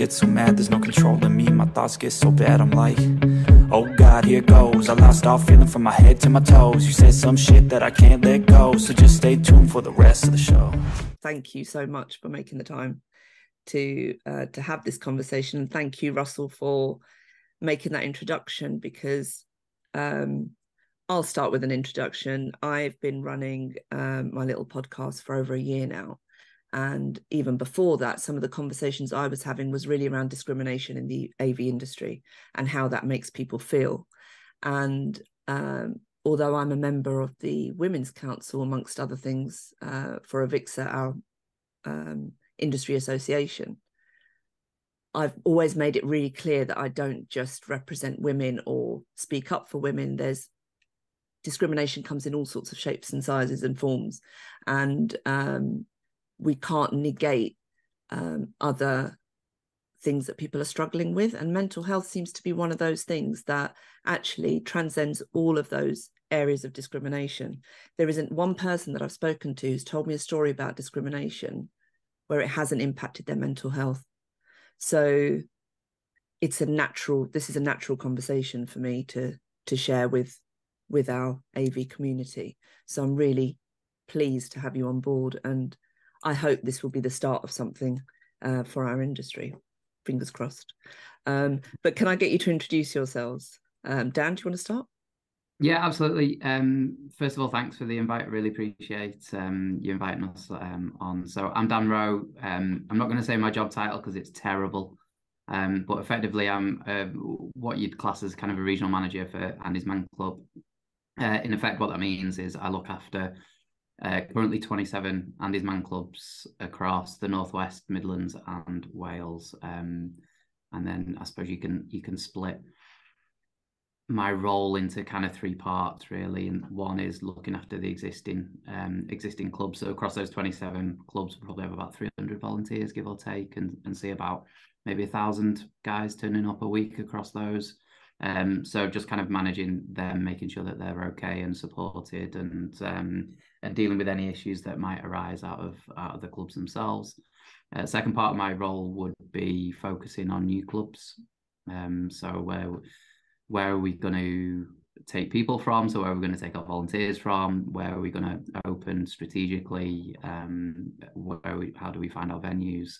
get so mad, there's no controlling me. My thoughts get so bad, I'm like, oh God, here goes. I lost all feeling from my head to my toes. You said some shit that I can't let go, so just stay tuned for the rest of the show. Thank you so much for making the time to uh, to have this conversation, thank you, Russell, for making that introduction because um, I'll start with an introduction. I've been running um, my little podcast for over a year now. And even before that, some of the conversations I was having was really around discrimination in the AV industry and how that makes people feel. And um, although I'm a member of the Women's Council, amongst other things, uh, for AVIXA, our um, industry association, I've always made it really clear that I don't just represent women or speak up for women. There's discrimination comes in all sorts of shapes and sizes and forms, and um, we can't negate um, other things that people are struggling with. And mental health seems to be one of those things that actually transcends all of those areas of discrimination. There isn't one person that I've spoken to who's told me a story about discrimination where it hasn't impacted their mental health. So it's a natural, this is a natural conversation for me to to share with with our AV community. So I'm really pleased to have you on board and I hope this will be the start of something uh, for our industry. Fingers crossed. Um, but can I get you to introduce yourselves? Um, Dan, do you want to start? Yeah, absolutely. Um, first of all, thanks for the invite. Really appreciate um, you inviting us um, on. So I'm Dan Rowe. Um, I'm not going to say my job title because it's terrible, um, but effectively I'm uh, what you'd class as kind of a regional manager for Andy's Man Club. Uh, in effect, what that means is I look after uh, currently 27 Andy's Man clubs across the Northwest, Midlands, and Wales. Um, and then I suppose you can you can split my role into kind of three parts really. And one is looking after the existing um, existing clubs. So across those 27 clubs we probably have about 300 volunteers give or take and, and see about maybe a thousand guys turning up a week across those um, so just kind of managing them making sure that they're okay and supported and um, and dealing with any issues that might arise out of out of the clubs themselves uh, second part of my role would be focusing on new clubs um, so where where are we going to take people from? So where are we going to take our volunteers from? Where are we going to open strategically? Um, where we, how do we find our venues?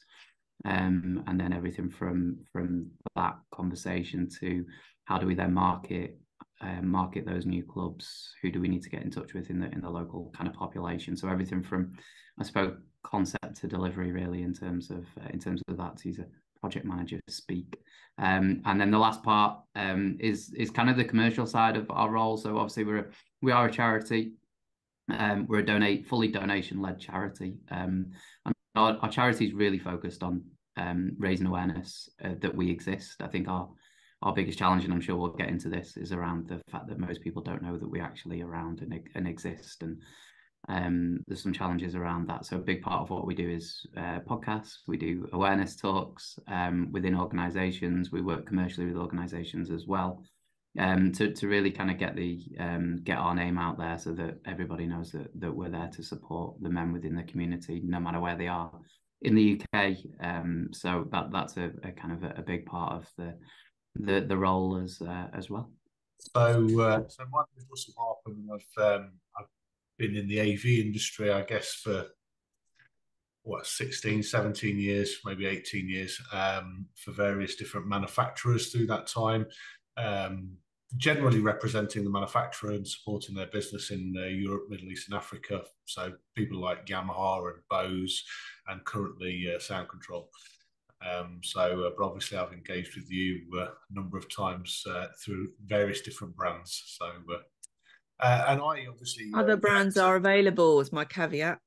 Um, and then everything from from that conversation to how do we then market uh, market those new clubs? Who do we need to get in touch with in the in the local kind of population? So everything from I suppose concept to delivery really in terms of uh, in terms of that. He's a project manager speak. Um, and then the last part um, is is kind of the commercial side of our role. So obviously we're a, we are a charity. Um, we're a donate fully donation led charity, um, and our, our, charity is really focused on um, raising awareness uh, that we exist. I think our our biggest challenge, and I'm sure we'll get into this, is around the fact that most people don't know that we actually around and, and exist. And um, there's some challenges around that. So a big part of what we do is uh, podcasts. We do awareness talks um, within organisations. We work commercially with organisations as well, um, to to really kind of get the um, get our name out there so that everybody knows that that we're there to support the men within the community, no matter where they are in the UK. Um, so that that's a, a kind of a, a, big part of the the the role as uh, as well. So, uh, so my name is Russell Harpham, and I've um, I've been in the AV industry, I guess, for what 16, 17 years, maybe 18 years, um, for various different manufacturers through that time. Um, generally representing the manufacturer and supporting their business in uh, Europe, Middle East, and Africa. So people like Yamaha and Bose, and currently uh, Sound Control. Um, so, uh, but obviously, I've engaged with you uh, a number of times uh, through various different brands. So, uh, uh, and I obviously other uh, brands are available. Is my caveat.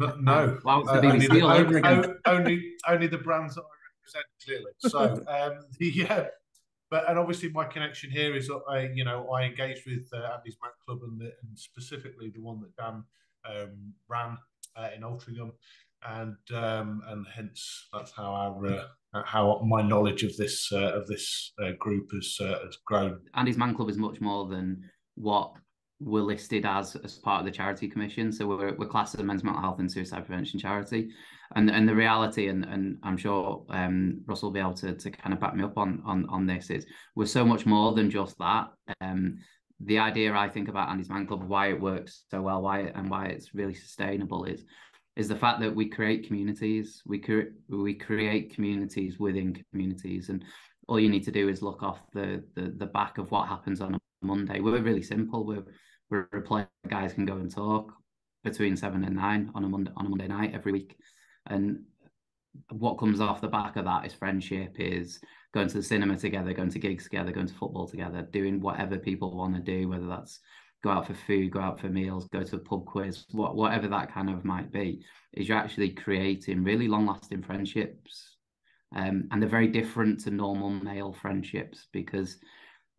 no, well, uh, only, the, only, only, only the brands that I represent clearly. So um, the uh, but and obviously my connection here is I you know I engaged with uh, Andy's Man Club and, the, and specifically the one that Dan um, ran uh, in Altrincham, and um, and hence that's how our uh, how my knowledge of this uh, of this uh, group has uh, has grown. Andy's Man Club is much more than what we're listed as as part of the charity commission. So we're we're classed as a men's mental health and suicide prevention charity. And and the reality, and and I'm sure um, Russell will be able to to kind of back me up on on on this is we're so much more than just that. Um, the idea I think about Andy's Man Club, why it works so well, why and why it's really sustainable is is the fact that we create communities. We create we create communities within communities, and all you need to do is look off the the, the back of what happens on a Monday. We're really simple. We're we're a place guys can go and talk between seven and nine on a Monday on a Monday night every week, and what comes off the back of that is friendship, is going to the cinema together, going to gigs together, going to football together, doing whatever people want to do, whether that's go out for food, go out for meals, go to a pub quiz, what, whatever that kind of might be, is you're actually creating really long lasting friendships. Um, and they're very different to normal male friendships because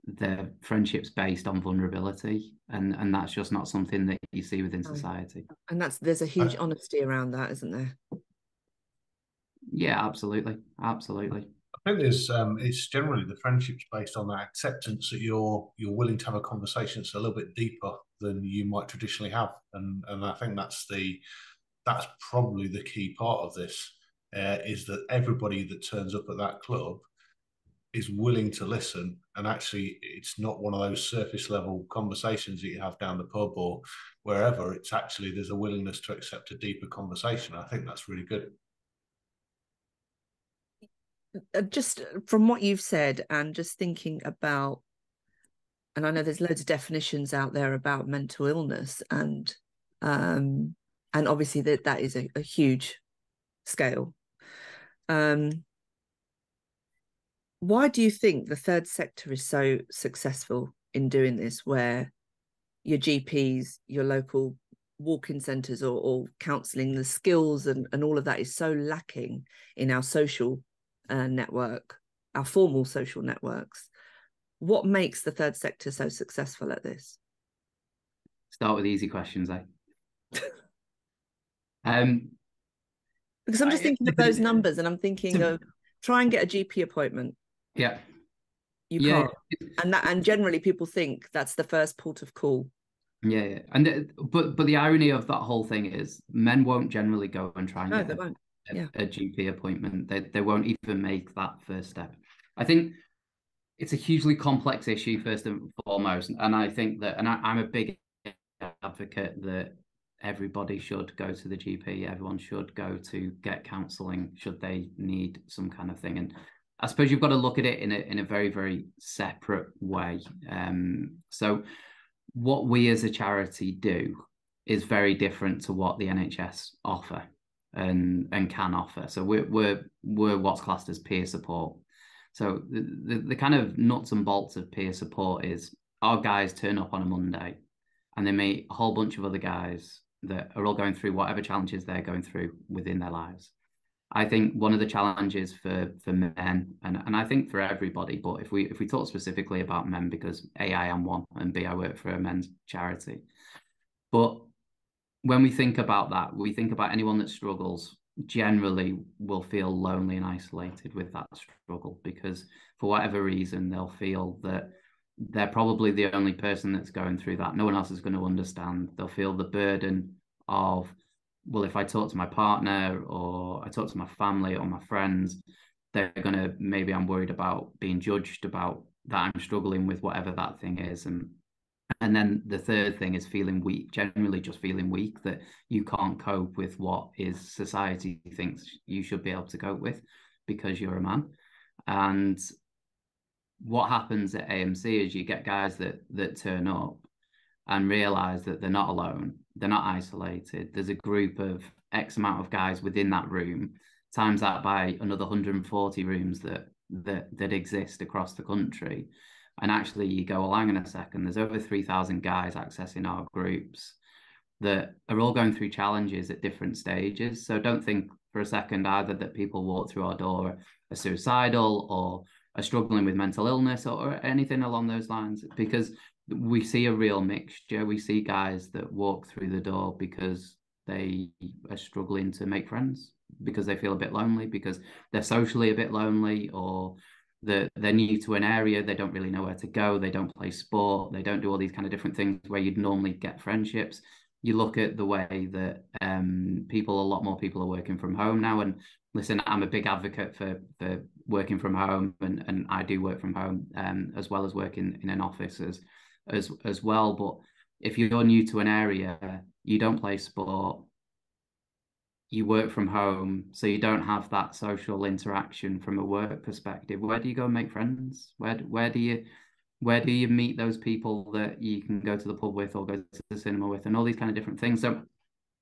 they're friendships based on vulnerability. And, and that's just not something that you see within society. And that's there's a huge honesty around that, isn't there? Yeah, absolutely. Absolutely. Think there's um, it's generally the friendships based on that acceptance that you're you're willing to have a conversation that's a little bit deeper than you might traditionally have, and and I think that's the that's probably the key part of this uh, is that everybody that turns up at that club is willing to listen, and actually it's not one of those surface level conversations that you have down the pub or wherever. It's actually there's a willingness to accept a deeper conversation. I think that's really good. Uh, just from what you've said and just thinking about and i know there's loads of definitions out there about mental illness and um and obviously that that is a, a huge scale. Um why do you think the third sector is so successful in doing this where your gps your local walk-in centres or, or counselling the skills and, and all of that is so lacking in our social uh, network, our formal social networks. What makes the third sector so successful at this? Start with easy questions, eh? um, because I'm just I, thinking of those numbers, and I'm thinking of try and get a GP appointment. Yeah, you yeah. can't, and that and generally people think that's the first port of call. Yeah, yeah. and the, but but the irony of that whole thing is men won't generally go and try and no, get they won't a, yeah. a GP appointment. They they won't even make that first step. I think it's a hugely complex issue first and foremost, and I think that, and I, I'm a big advocate that everybody should go to the GP. Everyone should go to get counselling should they need some kind of thing. And I suppose you've got to look at it in a in a very very separate way. Um, so what we as a charity do is very different to what the NHS offer and and can offer. So we're we're we're what's classed as peer support. So the, the, the kind of nuts and bolts of peer support is our guys turn up on a Monday and they meet a whole bunch of other guys that are all going through whatever challenges they're going through within their lives. I think one of the challenges for for men and, and I think for everybody, but if we if we talk specifically about men because A I am one and B I work for a men's charity. But when we think about that, we think about anyone that struggles generally will feel lonely and isolated with that struggle because for whatever reason they'll feel that they're probably the only person that's going through that. No one else is going to understand. They'll feel the burden of, well, if I talk to my partner or I talk to my family or my friends, they're going to maybe I'm worried about being judged about that I'm struggling with whatever that thing is. And and then the third thing is feeling weak, generally just feeling weak that you can't cope with what is society thinks you should be able to cope with because you're a man. And what happens at AMC is you get guys that that turn up and realize that they're not alone, they're not isolated. There's a group of X amount of guys within that room, times that by another 140 rooms that that that exist across the country and actually you go, well, hang on a second, there's over 3,000 guys accessing our groups that are all going through challenges at different stages. So don't think for a second either that people walk through our door are suicidal or are struggling with mental illness or, or anything along those lines, because we see a real mixture. We see guys that walk through the door because they are struggling to make friends, because they feel a bit lonely, because they're socially a bit lonely, or they're new to an area, they don't really know where to go, they don't play sport, they don't do all these kind of different things where you'd normally get friendships. You look at the way that um, people, a lot more people are working from home now. And listen, I'm a big advocate for for working from home, and and I do work from home um, as well as working in an office as as as well. But if you're new to an area, you don't play sport, you work from home, so you don't have that social interaction from a work perspective. Where do you go and make friends? Where where do you where do you meet those people that you can go to the pub with or go to the cinema with, and all these kind of different things? So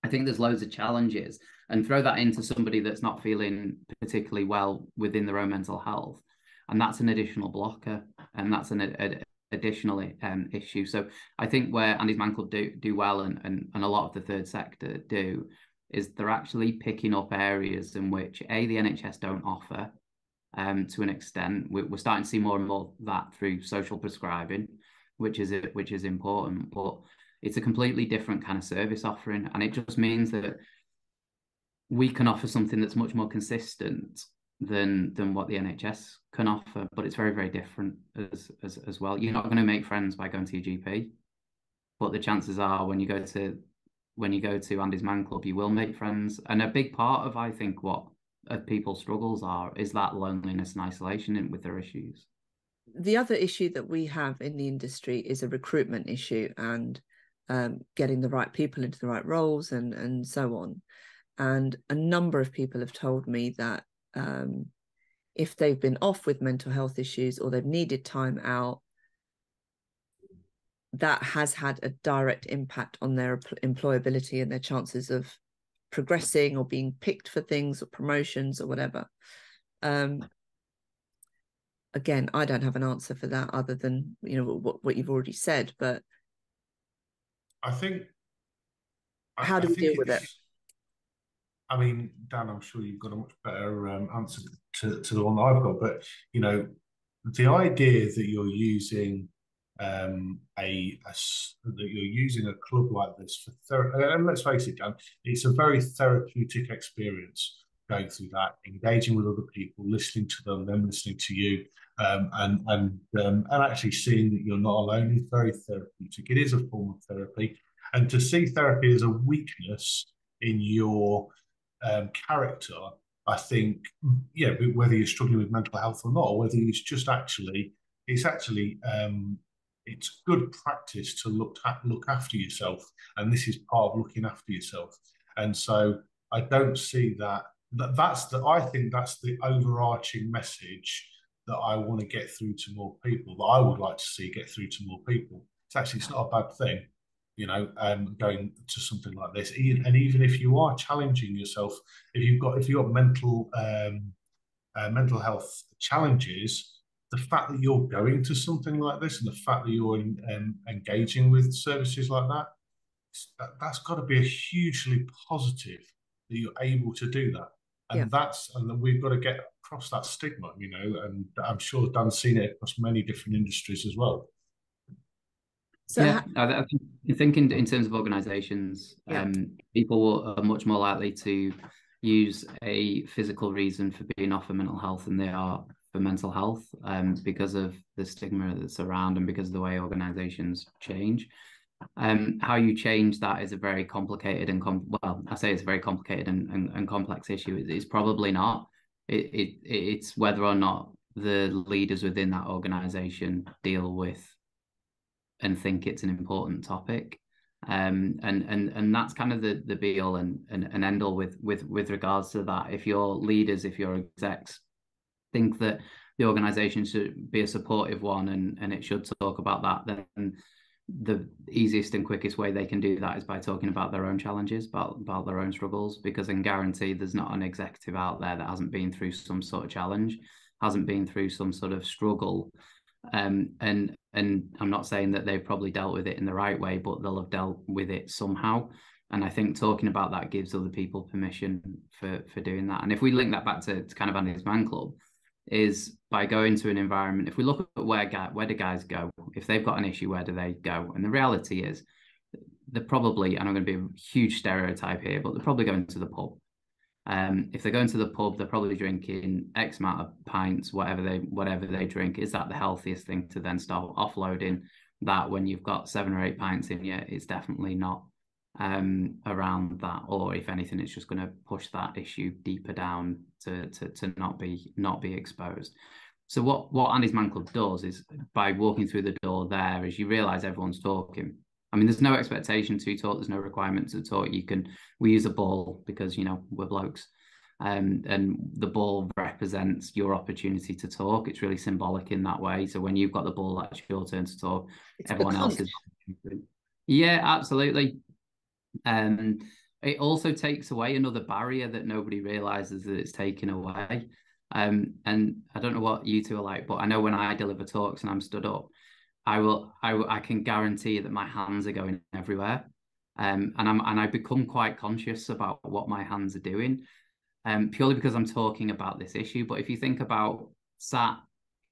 I think there's loads of challenges, and throw that into somebody that's not feeling particularly well within their own mental health, and that's an additional blocker, and that's an a, additional um, issue. So I think where Andy's Man Club do do well, and, and and a lot of the third sector do, is they're actually picking up areas in which a the NHS don't offer um, to an extent. We're, we're starting to see more and more that through social prescribing, which is it which is important, but it's a completely different kind of service offering, and it just means that we can offer something that's much more consistent than than what the NHS can offer, but it's very very different as as as well. You're not going to make friends by going to your GP, but the chances are when you go to when you go to Andy's Man Club, you will make friends. And a big part of, I think, what uh, people's struggles are is that loneliness and isolation with their issues. The other issue that we have in the industry is a recruitment issue and um, getting the right people into the right roles and and so on. And a number of people have told me that um, if they've been off with mental health issues or they've needed time out, that has had a direct impact on their employability and their chances of progressing or being picked for things or promotions or whatever. Um, again, I don't have an answer for that other than you know what, what you've already said, but I think how do I we deal with it? I mean, Dan, I'm sure you've got a much better um, answer to, to the one that I've got, but you know, the idea that you're using um, a, a, that you're using a club like this for therapy. And let's face it, Dan, it's a very therapeutic experience going through that, engaging with other people, listening to them, them listening to you, um, and and um, and actually seeing that you're not alone is very therapeutic. It is a form of therapy, and to see therapy as a weakness in your um, character, I think, yeah, whether you're struggling with mental health or not, or whether it's just actually it's actually um, it's good practice to look look after yourself, and this is part of looking after yourself. And so I don't see that. that that's the. I think that's the overarching message that I want to get through to more people. That I would like to see get through to more people. It's actually it's not a bad thing, you know, um, going to something like this. And even if you are challenging yourself, if you've got if you've got mental um, uh, mental health challenges, the fact that you're going to something like this and the fact that you're in, um, engaging with services like that, that that's got to be a hugely positive that you're able to do that. And yeah. that's and that we've got to get across that stigma, you know. And I'm sure Dan's seen it across many different industries as well. So yeah, I, think in, in terms of organisations, yeah. um, people are much more likely to use a physical reason for being off for mental health than they are for mental health um, because of the stigma that's around and because of the way organizations change. Um, how you change that is a very complicated and com- well, I say it's a very complicated and, and, and complex issue. It's, it's probably not. It, it it's whether or not the leaders within that organization deal with and think it's an important topic. Um, and and and that's kind of the the be all and, and, and end all with with with regards to that. If your leaders, if your execs think that the organization should be a supportive one and, and it should talk about that, then the easiest and quickest way they can do that is by talking about their own challenges, about, about their own struggles, because I can guarantee there's not an executive out there that hasn't been through some sort of challenge, hasn't been through some sort of struggle. Um, and and I'm not saying that they've probably dealt with it in the right way, but they'll have dealt with it somehow. And I think talking about that gives other people permission for for doing that. And if we link that back to, to kind of Andy's Man Club, is by going to an environment. If we look at where where do guys go, if they've got an issue, where do they go? And the reality is, they're probably, and I'm going to be a huge stereotype here, but they're probably going to the pub. Um, if they're going to the pub, they're probably drinking X amount of pints, whatever they whatever they drink. Is that the healthiest thing to then start offloading that when you've got seven or eight pints in you? It's definitely not um, around that, or if anything, it's just going to push that issue deeper down to, to to not be not be exposed. So what what Andy's Man Club does is by walking through the door there, is you realise everyone's talking. I mean, there's no expectation to talk. There's no requirement to talk. You can we use a ball because you know we're blokes, um, and the ball represents your opportunity to talk. It's really symbolic in that way. So when you've got the ball, that's your turn to talk. It's Everyone else is. Yeah, absolutely. Um, it also takes away another barrier that nobody realizes that it's taken away. Um, and I don't know what you two are like, but I know when I deliver talks and I'm stood up, I will, I, I can guarantee that my hands are going everywhere. Um, and I'm, and I become quite conscious about what my hands are doing, um, purely because I'm talking about this issue. But if you think about sat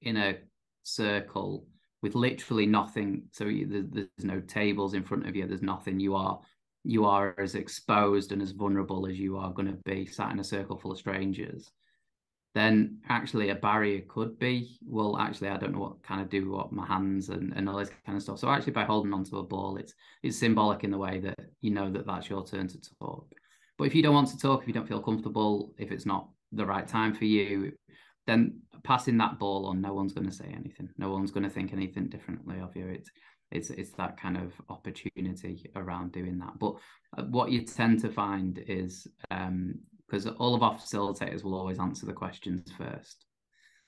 in a circle with literally nothing, so there's, there's no tables in front of you, there's nothing. You are, you are as exposed and as vulnerable as you are going to be sat in a circle full of strangers then actually a barrier could be well actually i don't know what kind of do what my hands and, and all this kind of stuff. So actually by holding onto a ball it's it's symbolic in the way that you know that that's your turn to talk. But if you don't want to talk if you don't feel comfortable if it's not the right time for you then passing that ball on no one's going to say anything no one's going to think anything differently of you it's it's it's that kind of opportunity around doing that but uh, what you tend to find is um, because all of our facilitators will always answer the questions first.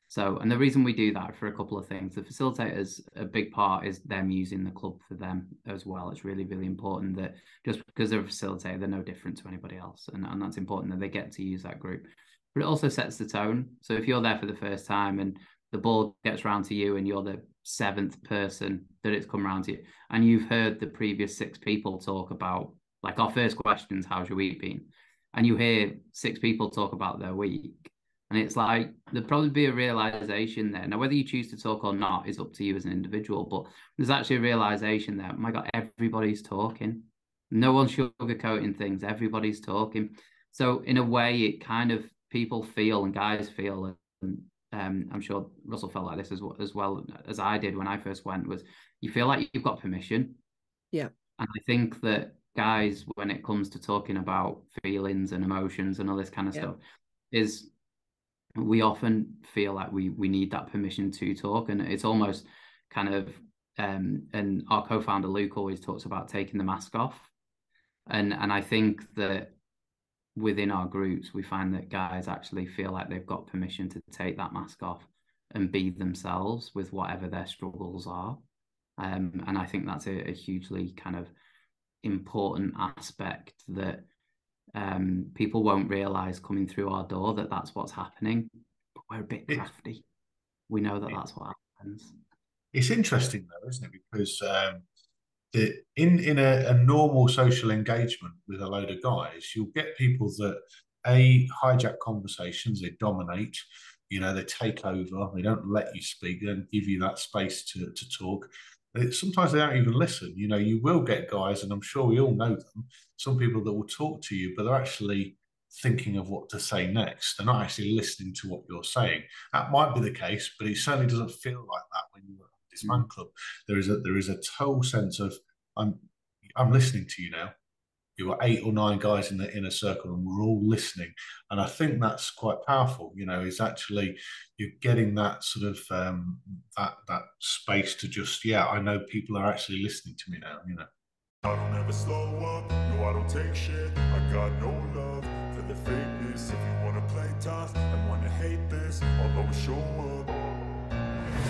So, and the reason we do that for a couple of things, the facilitators, a big part is them using the club for them as well. It's really, really important that just because they're a facilitator, they're no different to anybody else. And, and that's important that they get to use that group. But it also sets the tone. So if you're there for the first time and the ball gets round to you and you're the seventh person that it's come round to you, and you've heard the previous six people talk about, like our first questions, how's your week been? and you hear six people talk about their week and it's like there'd probably be a realization there now whether you choose to talk or not is up to you as an individual but there's actually a realization oh my god everybody's talking no one's sugarcoating things everybody's talking so in a way it kind of people feel and guys feel and um, I'm sure Russell felt like this as well, as well as I did when I first went was you feel like you've got permission. Yeah. And I think that guys when it comes to talking about feelings and emotions and all this kind of yeah. stuff is we often feel like we we need that permission to talk. And it's almost kind of um and our co-founder Luke always talks about taking the mask off. And and I think that within our groups we find that guys actually feel like they've got permission to take that mask off and be themselves with whatever their struggles are um, and I think that's a, a hugely kind of important aspect that um, people won't realize coming through our door that that's what's happening. But we're a bit crafty. We know that that's what happens. It's interesting though, isn't it? Because um, the, in in a, a normal social engagement with a load of guys, you'll get people that a hijack conversations, they dominate, you know, they take over, they don't let you speak, they don't give you that space to to talk sometimes they don't even listen. You know, you will get guys, and I'm sure we all know them, some people that will talk to you, but they're actually thinking of what to say next. They're not actually listening to what you're saying. That might be the case, but it certainly doesn't feel like that when you're this man club. There is a there is a total sense of I'm I'm listening to you now. You were eight or nine guys in the inner circle and we're all listening. And i think that's quite powerful you know is actually you're getting that sort of um, that that space to just yeah i know people are actually listening to me now you know. I don't ever slow up. No i don't take shit. I got no love for the fakeness. If you want to play tough and want to hate this i'll always show up